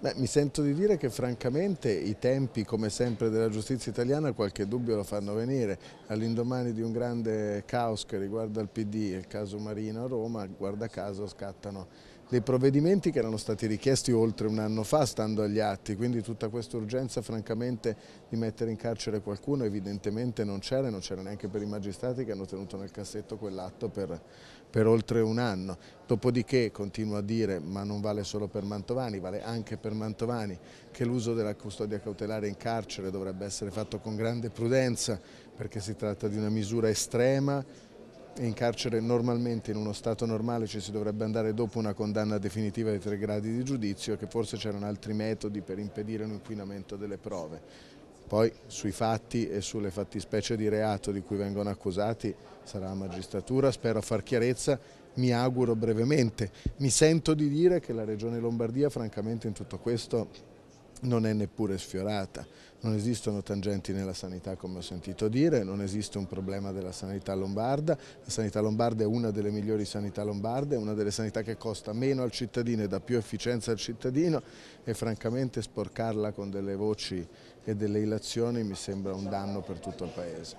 Beh, mi sento di dire che francamente i tempi, come sempre, della giustizia italiana qualche dubbio lo fanno venire. All'indomani di un grande caos che riguarda il PD il caso Marino a Roma, guarda caso scattano dei provvedimenti che erano stati richiesti oltre un anno fa, stando agli atti, quindi tutta questa urgenza francamente di mettere in carcere qualcuno evidentemente non c'era e non c'era neanche per i magistrati che hanno tenuto nel cassetto quell'atto per, per oltre un anno. Dopodiché continuo a dire, ma non vale solo per Mantovani, vale anche per Mantovani, che l'uso della custodia cautelare in carcere dovrebbe essere fatto con grande prudenza perché si tratta di una misura estrema in carcere normalmente in uno Stato normale ci si dovrebbe andare dopo una condanna definitiva di tre gradi di giudizio e che forse c'erano altri metodi per impedire l'inquinamento delle prove. Poi sui fatti e sulle fattispecie di reato di cui vengono accusati sarà la magistratura, spero far chiarezza, mi auguro brevemente. Mi sento di dire che la Regione Lombardia francamente in tutto questo non è neppure sfiorata, non esistono tangenti nella sanità come ho sentito dire, non esiste un problema della sanità lombarda, la sanità lombarda è una delle migliori sanità lombarde, è una delle sanità che costa meno al cittadino e dà più efficienza al cittadino e francamente sporcarla con delle voci e delle ilazioni mi sembra un danno per tutto il Paese.